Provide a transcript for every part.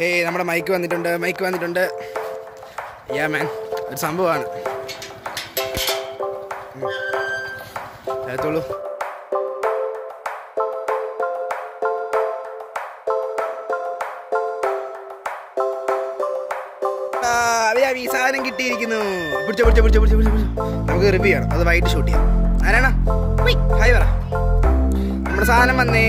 ഹേ നമ്മുടെ മൈക്ക് വന്നിട്ടുണ്ട് മൈക്ക് വന്നിട്ടുണ്ട്. യാ മാൻ ഒരു സംഭവമാണ്. അവരാ ഈ സാധനം കിട്ടിയിരിക്കുന്നു. പിടിച്ചോ പിടിച്ചോ പിടിച്ചോ പിടിച്ചോ പിടിച്ചോ. നമുക്ക് റിവ്യൂ ചെയ്യണം. അത് വൈകിട്ട് ഷൂട്ട് ചെയ്യാം. ആരാണ്? ഹായ് പറ. നമ്മുടെ സാധനം വന്നേ.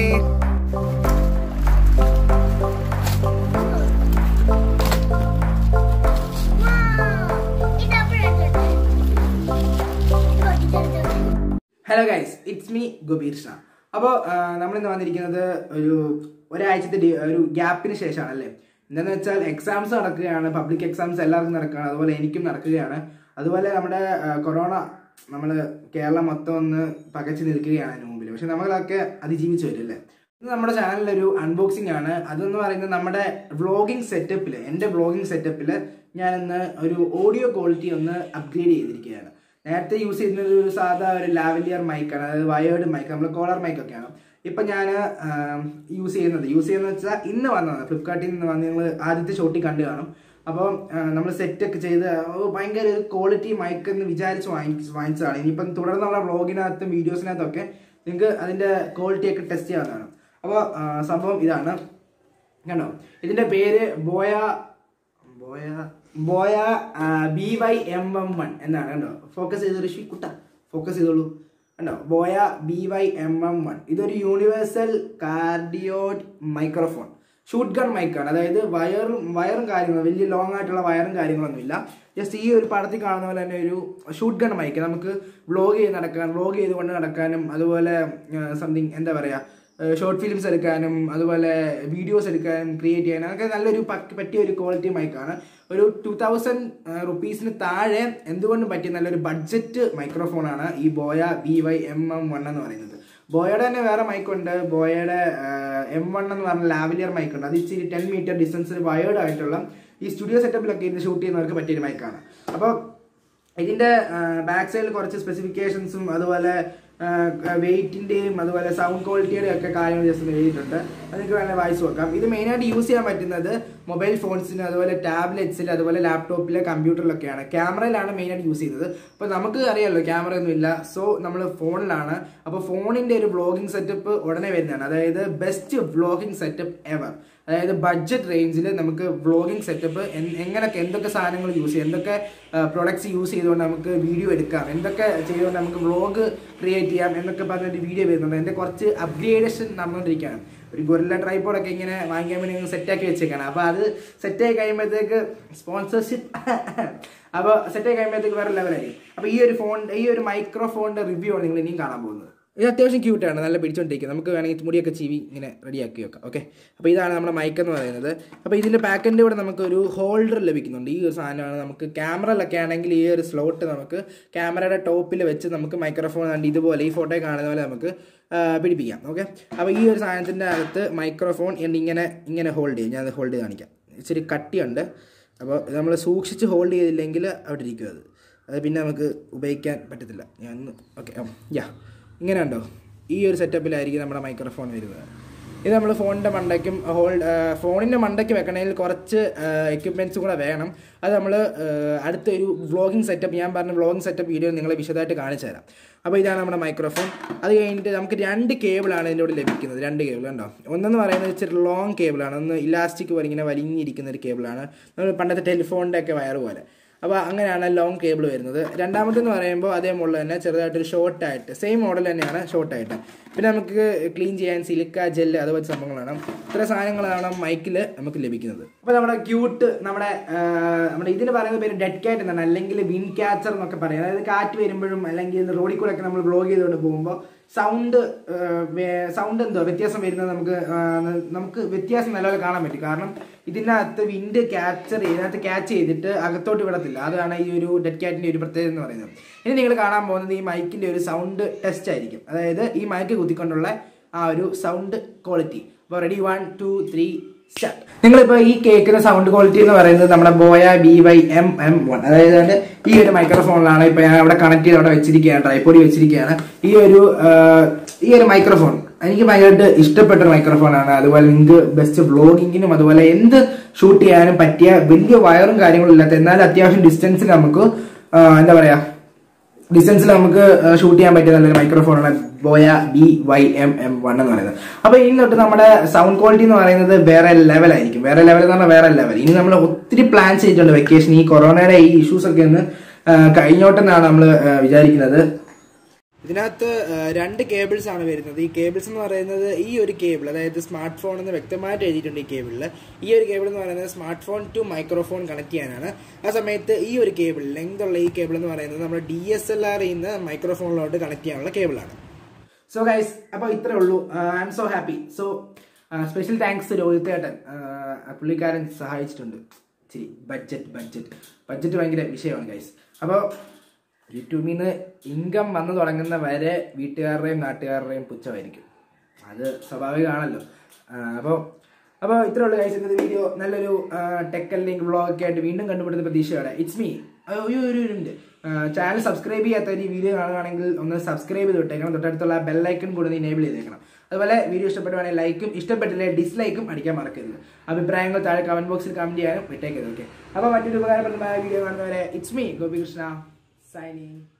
Hello guys it's me Gubeer Shah അപ്പോൾ നമ്മളിന്ന് വന്നിരിക്കുന്നത് ഒരു ഒരാഴ്ചത്തെ ഡി- ഒരു ഗ്യാപ്പിന് ശേഷമാണ് അല്ലേ എന്താണെന്ന് വെച്ചാൽ എക്സാംസ് നടക്കുകയാണ് പബ്ലിക് എക്സാംസ് എല്ലാവർക്കും നടക്കുകയാണ് അതുപോലെ എനിക്കും നടക്കുകയാണ്. അതുപോലെ നമ്മുടെ കൊറോണ നമ്മൾ കേരളം മൊത്തം ഒന്ന് പകച്ചു നിൽക്കുകയാണ് അതിന് മുമ്പിൽ പക്ഷെ നമ്മളൊക്കെ അതിജീവിച്ചു വരും അല്ലേ ഇത് നമ്മുടെ ചാനലിലൊരു അൺബോക്സിംഗ് ആണ്. അതെന്ന് പറയുന്നത് നമ്മുടെ വ്ളോഗിംഗ് സെറ്റപ്പിൽ എന്റെ വ്ളോഗിംഗ് സെറ്റപ്പിൽ ഞാനിന്ന് ഒരു ഓഡിയോ ക്വാളിറ്റി ഒന്ന് അപ്ഗ്രേഡ് ചെയ്തിരിക്കുകയാണ്. നേരത്തെ യൂസ് ചെയ്യുന്നത് ഒരു സാധാ ഒരു ലാവലിയർ മൈക്കാണ് അതായത് വയേർഡ് മൈക്ക് നമ്മൾ കോളർ മൈക്കൊക്കെയാണ് ഇപ്പം ഞാൻ യൂസ് ചെയ്യുന്നത്. യൂസ് ചെയ്യുന്നത് വെച്ചാൽ ഇന്ന് വന്നതാണ്. ഫ്ലിപ്കാർട്ടിൽ നിന്ന് വന്ന് നിങ്ങൾ ആദ്യത്തെ ഷോട്ടിൽ കണ്ടു കാണും. അപ്പോൾ നമ്മൾ സെറ്റൊക്കെ ചെയ്ത് ഭയങ്കര ഒരു ക്വാളിറ്റി മൈക്ക് എന്ന് വിചാരിച്ച് വാങ്ങി വാങ്ങിച്ചതാണ്. ഇനിയിപ്പം തുടർന്നുള്ള വ്ളോഗിനകത്തും വീഡിയോസിനകത്തൊക്കെ നിങ്ങൾക്ക് അതിന്റെ ക്വാളിറ്റി ഒക്കെ ടെസ്റ്റ് ചെയ്യാവുന്നതാണ്. അപ്പോൾ സംഭവം ഇതാണ്. കണ്ടോ? ഇതിന്റെ പേര് Boya Boya. B Y M M one എന്നാണ് കണ്ടോ? ഫോക്കസ് ചെയ്ത് ഋഷി കുട്ട ഫോക്കസ് ചെയ്തോളൂ. കണ്ടോ? Boya B Y M M one. ഇതൊരു universal cardioid microphone shotgun മൈക്കാണ് അതായത് വയറും വയറും കാര്യങ്ങളും വലിയ ലോങ് ആയിട്ടുള്ള വയറും കാര്യങ്ങളൊന്നും ഇല്ല ജസ്റ്റ് ഈ ഒരു പടത്തിൽ കാണുന്ന പോലെ തന്നെ ഒരു ഷൂട്ട് ഗൺ മൈക്ക് നമുക്ക് വ്ളോഗ് ചെയ്ത് നടക്കാൻ വ്ളോഗ് ചെയ്തുകൊണ്ട് നടക്കാനും അതുപോലെ സംതിങ് എന്താ പറയുക ഷോർട്ട് ഫിലിംസ് എടുക്കാനും അതുപോലെ വീഡിയോസ് എടുക്കാനും ക്രിയേറ്റ് ചെയ്യാനും അതൊക്കെ നല്ലൊരു പറ്റിയ ഒരു ക്വാളിറ്റി മൈക്കാണ് ഒരു ടു തൗസൻഡ് റുപ്പീസിന് താഴെ എന്തുകൊണ്ടും പറ്റിയ നല്ലൊരു ബഡ്ജറ്റ് മൈക്രോഫോണാണ് ഈ Boya B Y M M one എന്ന് പറയുന്നത്. ബോയയുടെ തന്നെ വേറെ മൈക്കുണ്ട് ബോയയുടെ എം വൺ എന്ന് പറഞ്ഞ ലാവലിയർ മൈക്കുണ്ട് അത് ഇച്ചിരി ടെൻ മീറ്റർ ഡിസ്റ്റൻസിൽ വയേർഡ് ആയിട്ടുള്ള ഈ സ്റ്റുഡിയോ സെറ്റപ്പിലൊക്കെ ഇരുന്ന് ഷൂട്ട് ചെയ്യുന്നവർക്ക് പറ്റിയൊരു മൈക്കാണ് അപ്പോൾ ഇതിന്റെ ബാക്ക് സൈഡിൽ കുറച്ച് സ്പെസിഫിക്കേഷൻസും അതുപോലെ വെയിറ്റിന്റെയും അതുപോലെ സൗണ്ട് ക്വാളിറ്റിയുടെ ഒക്കെ കാര്യങ്ങൾ ജസ്റ്റ് എഴുതിയിട്ടുണ്ട്. അത് നിങ്ങൾക്ക് വേണമെങ്കിൽ വായിച്ചു നോക്കാം. ഇത് മെയിനായിട്ട് യൂസ് ചെയ്യാൻ പറ്റുന്നത് മൊബൈൽ ഫോൺസിന് അതുപോലെ ടാബ്ലറ്റ്സിൽ അതുപോലെ ലാപ്ടോപ്പിലെ കമ്പ്യൂട്ടറിലൊക്കെയാണ് ക്യാമറയിലാണ് മെയിനായിട്ട് യൂസ് ചെയ്യുന്നത് അപ്പോൾ നമുക്ക് അറിയാമല്ലോ ക്യാമറ ഒന്നും ഇല്ല. സോ നമ്മൾ ഫോണിലാണ് അപ്പോൾ ഫോണിന്റെ ഒരു വ്ളോഗിങ് സെറ്റപ്പ് ഉടനെ വരുന്നതാണ്. അതായത് ബെസ്റ്റ് വ്ളോഗിങ് സെറ്റപ്പ് എവർ അതായത് ബഡ്ജറ്റ് റേഞ്ചിൽ നമുക്ക് വ്ളോഗിംഗ് സെറ്റപ്പ് എങ്ങനെയൊക്കെ എന്തൊക്കെ സാധനങ്ങൾ യൂസ് ചെയ്യാം എന്തൊക്കെ പ്രൊഡക്ട്സ് യൂസ് ചെയ്തുകൊണ്ട് നമുക്ക് വീഡിയോ എടുക്കാം എന്തൊക്കെ ചെയ്തുകൊണ്ട് നമുക്ക് വ്ളോഗ് ക്രിയേറ്റ് ചെയ്യാം എന്നൊക്കെ പറഞ്ഞൊരു വീഡിയോ വരുന്നുണ്ട്. എന്റെ കുറച്ച് അപ്ഗ്രേഡേഷൻ നടന്നുകൊണ്ടിരിക്കുകയാണ്. ഒരു ഗൊറില്ല ട്രൈപ്പോഡൊക്കെ ഇങ്ങനെ വാങ്ങിക്കാൻ വേണ്ടി നിങ്ങൾ സെറ്റാക്കി വെച്ചേക്കാണ്. അപ്പോൾ അത് സെറ്റായി കഴിയുമ്പോഴത്തേക്ക് സ്പോൺസർഷിപ്പ് അപ്പോൾ സെറ്റായി കഴിയുമ്പോഴത്തേക്ക് വേറെ ലെവലായിരിക്കും അപ്പോൾ ഈ ഒരു ഫോൺ ഈ ഒരു മൈക്രോഫോണിന്റെ റിവ്യൂ ആണ് നിങ്ങൾ ഇനിയും കാണാൻ പോകുന്നത്. ഇത് അത്യാവശ്യം ക്യൂട്ടാണ് നല്ല പിടിച്ചോണ്ടിരിക്കുന്നത് നമുക്ക് വേണമെങ്കിൽ മുടിയൊക്കെ ചീവി ഇങ്ങനെ റെഡിയാക്കി വെക്കാം. ഓക്കെ അപ്പോൾ ഇതാണ് നമ്മുടെ മൈക്ക് എന്ന് പറയുന്നത്. അപ്പോൾ ഇതിന്റെ പാക്കിന്റെ കൂടെ നമുക്കൊരു ഹോൾഡർ ലഭിക്കുന്നുണ്ട്. ഈ ഒരു സാധനമാണ് നമുക്ക് ക്യാമറയിലൊക്കെ ആണെങ്കിൽ ഈ ഒരു സ്ലോട്ട് നമുക്ക് ക്യാമറയുടെ ടോപ്പിൽ വെച്ച് നമുക്ക് മൈക്രോഫോൺ കണ്ട് ഇതുപോലെ ഈ ഫോട്ടോ കാണുന്ന പോലെ നമുക്ക് പിടിപ്പിക്കാം. ഓക്കെ അപ്പോൾ ഈ ഒരു സാധനത്തിന്റെ അകത്ത് മൈക്രോഫോൺ ഇങ്ങനെ ഇങ്ങനെ ഹോൾഡ് ചെയ്യും. ഞാൻ ഹോൾഡ് ചെയ്ത് കാണിക്കാം. ഇച്ചിരി കട്ടിയുണ്ട്. അപ്പോൾ നമ്മൾ സൂക്ഷിച്ച് ഹോൾഡ് ചെയ്തില്ലെങ്കിൽ അവിടെ ഇരിക്കും അത്. അത് പിന്നെ നമുക്ക് ഉപയോഗിക്കാൻ പറ്റത്തില്ല. ഞാൻ ഓക്കെ യാ ഇങ്ങനെ ഉണ്ടോ ഈ ഒരു സെറ്റപ്പിലായിരിക്കും നമ്മുടെ മൈക്രോഫോൺ വരുന്നത്. ഇത് നമ്മൾ ഫോണിന്റെ മണ്ടയ്ക്കും ഹോൾഡ് ഫോണിന്റെ മണ്ടയ്ക്ക് വെക്കണമെങ്കിൽ കുറച്ച് എക്യുപ്മെന്റ്സ് കൂടെ വേണം. അത് നമ്മൾ അടുത്തൊരു വ്ളോഗിങ് സെറ്റപ്പ് ഞാൻ പറഞ്ഞ വ്ളോഗിങ് സെറ്റപ്പ് വീഡിയോ നിങ്ങളെ വിശദമായിട്ട് കാണിച്ചു തരാം. അപ്പോൾ ഇതാണ് നമ്മുടെ മൈക്രോഫോൺ അത് കഴിഞ്ഞിട്ട് നമുക്ക് രണ്ട് കേബിളാണ് ഇതിന്റെ കൂടെ ലഭിക്കുന്നത്. രണ്ട് കേബിൾ കണ്ടോ? ഒന്നെന്ന് പറയുന്നത് ഇച്ചിരി ലോങ് കേബിളാണ് ഒന്ന് ഇലാസ്റ്റിക് പോലെ ഇങ്ങനെ വലിഞ്ഞിരിക്കുന്ന ഒരു കേബിളാണ് നമ്മൾ പണ്ടത്തെ ടെലിഫോണിന്റെ ഒക്കെ വയർ പോലെ. അപ്പോൾ അങ്ങനെയാണ് ലോങ് കേബിൾ വരുന്നത്. രണ്ടാമത്തെന്ന് പറയുമ്പോൾ അതേ മോഡൽ തന്നെ ചെറുതായിട്ടൊരു ഷോർട്ടായിട്ട് സെയിം മോഡൽ തന്നെയാണ് ഷോർട്ടായിട്ട് പിന്നെ നമുക്ക് ക്ലീൻ ചെയ്യാൻ സിലിക്ക ജെല്ല് അതുപോലത്തെ സംഭവങ്ങളാണ്. ഇത്ര സാധനങ്ങളാണ് മൈക്കിൽ നമുക്ക് ലഭിക്കുന്നത്. അപ്പോൾ നമ്മുടെ ക്യൂട്ട് നമ്മുടെ നമ്മുടെ ഇതിന് പറയുന്ന പേര് ഡെഡ് കാറ്റ് എന്നാണ് അല്ലെങ്കിൽ വിൻ ക്യാച്ചർ എന്നൊക്കെ പറയും. അതായത് കാറ്റ് വരുമ്പോഴും അല്ലെങ്കിൽ റോഡിൽ കൂടെ ഒക്കെ നമ്മൾ ബ്ലോഗ് ചെയ്തുകൊണ്ട് പോകുമ്പോൾ സൗണ്ട് സൗണ്ട് എന്തോ വ്യത്യാസം വരുന്നത് നമുക്ക് നമുക്ക് വ്യത്യാസം നല്ലപോലെ കാണാൻ പറ്റും. കാരണം ഇതിനകത്ത് വിൻഡ് ക്യാപ്ചർ ഇതിനകത്ത് ക്യാച്ച് ചെയ്തിട്ട് അകത്തോട്ട് വിടത്തില്ല. അതാണ് ഈ ഒരു ഡെഡ് ക്യാറ്റിന്റെ ഒരു പ്രത്യേകത എന്ന് പറയുന്നത്. ഇനി നിങ്ങൾ കാണാൻ പോകുന്നത് ഈ മൈക്കിന്റെ ഒരു സൗണ്ട് ടെസ്റ്റ് ആയിരിക്കും. അതായത് ഈ മൈക്ക് കുത്തിക്കൊണ്ടുള്ള ആ ഒരു സൗണ്ട് ക്വാളിറ്റി. അപ്പോൾ ready one two three start നിങ്ങളിപ്പോൾ ഈ കേൾക്കുന്ന സൗണ്ട് ക്വാളിറ്റി എന്ന് പറയുന്നത് നമ്മുടെ Boya B Y M M one അതായത് ഈ ഒരു മൈക്രോഫോണിലാണ് ഇപ്പോൾ ഞാൻ അവിടെ കണക്ട് ചെയ്ത് അവിടെ വെച്ചിരിക്കുകയാണ് ട്രൈപ്പോഡി വെച്ചിരിക്കുകയാണ്. ഈ ഒരു ഈ ഒരു മൈക്രോഫോൺ എനിക്ക് ഭയങ്കരമായിട്ട് ഇഷ്ടപ്പെട്ട മൈക്രോഫോൺ മൈക്രോഫോണാണ് അതുപോലെ നിങ്ങൾക്ക് ബെസ്റ്റ് വ്ളോഗിങ്ങിനും അതുപോലെ എന്ത് ഷൂട്ട് ചെയ്യാനും പറ്റിയ വലിയ വയറും കാര്യങ്ങളും ഇല്ലാത്ത എന്നാൽ അത്യാവശ്യം ഡിസ്റ്റൻസിൽ നമുക്ക് എന്താ പറയാ ഡിസ്റ്റൻസിൽ നമുക്ക് ഷൂട്ട് ചെയ്യാൻ പറ്റിയ നല്ലൊരു മൈക്രോഫോണാണ് Boya B Y M M one എന്ന് പറയുന്നത്. അപ്പൊ ഇനി തൊട്ട് നമ്മുടെ സൗണ്ട് ക്വാളിറ്റി എന്ന് പറയുന്നത് വേറെ ലെവലായിരിക്കും വേറെ ലെവൽ എന്ന് പറഞ്ഞാൽ വേറെ ലെവൽ ഇനി നമ്മൾ ഒത്തിരി പ്ലാൻ ചെയ്തിട്ടുണ്ട് വെക്കേഷൻ ഈ കൊറോണയുടെ ഈ ഇഷ്യൂസ് ഒക്കെ ഒന്ന് കഴിഞ്ഞോട്ടെന്നാണ് നമ്മൾ വിചാരിക്കുന്നത്. ഇതിനകത്ത് രണ്ട് കേബിൾസ് ആണ് വരുന്നത്. ഈ കേബിൾസ് എന്ന് പറയുന്നത് ഈ ഒരു കേബിൾ അതായത് സ്മാർട്ട് ഫോൺ എന്ന് വ്യക്തമായിട്ട് എഴുതിയിട്ടുണ്ട് ഈ കേബിളിൽ ഈ ഒരു കേബിൾ എന്ന് പറയുന്നത് smartphone to microphone connect ചെയ്യാനാണ്. ആ സമയത്ത് ഈ ഒരു കേബിൾ ലെങ്ത് ഉള്ള ഈ കേബിൾ എന്ന് പറയുന്നത് നമ്മുടെ ഡി എസ് എൽ ആർ ഇന്ന് മൈക്രോഫോണിലോട്ട് കണക്ട് ചെയ്യാനുള്ള കേബിളാണ് സോ ഗൈസ് അപ്പോൾ ഇത്രേ ഉള്ളൂ. I'm so happy so special thanks Rohit ഏട്ടൻ. പുള്ളിക്കാരൻ സഹായിച്ചിട്ടുണ്ട്. ശരി ബഡ്ജറ്റ് ബഡ്ജറ്റ് ബഡ്ജറ്റ് ഭയങ്കര വിഷയമാണ് ഗൈസ് അപ്പോൾ യൂട്യൂബിൽ നിന്ന് ഇൻകം വന്നു തുടങ്ങുന്ന വരെ വീട്ടുകാരുടെയും നാട്ടുകാരുടെയും പുച്ഛമായിരിക്കും. അത് സ്വാഭാവികമാണല്ലോ. അപ്പോൾ അപ്പോൾ ഇത്രേ ഉള്ളൂ ഇന്നത്തെ വീഡിയോ നല്ലൊരു ടെക് അല്ലെങ്കിൽ വ്ളോഗ് ഒക്കെ ആയിട്ട് വീണ്ടും കണ്ടുപിടുന്ന പ്രതീക്ഷയോടെ. ഇറ്റ്സ് മീ ഒരു ഒരു മിനിറ്റ് ചാനൽ സബ്സ്ക്രൈബ് ചെയ്യാത്ത ഒരു വീഡിയോ കാണുകയാണെങ്കിൽ ഒന്ന് സബ്സ്ക്രൈബ് ചെയ്ത് വിട്ടേക്കണം തൊട്ടടുത്തുള്ള ബെല്ലൈക്കൺ കൂടെ ഒന്ന് ഇനേബിൾ ചെയ്തേക്കണം. അതുപോലെ വീഡിയോ ഇഷ്ടപ്പെടുവാണെങ്കിൽ ലൈക്കും ഇഷ്ടപ്പെട്ടില്ലേ ഡിസ്ലൈക്കും അടിക്കാൻ മറക്കരുത്. അഭിപ്രായങ്ങൾ താഴെ കമന്റ് ബോക്സിൽ കമന്റ് ചെയ്യാനും വിട്ടേക്കരുത് ഓക്കെ അപ്പോൾ മറ്റൊരു ഉപകാരപ്രദമായ വീഡിയോ കാണുന്നവരെ ഇറ്റ്സ് മീ ഗോപികൃഷ്ണ. exciting.